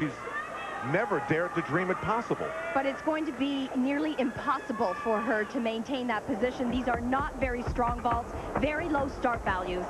she's never dared to dream it possible. But it's going to be nearly impossible for her to maintain that position. These are not very strong vaults, very low start values.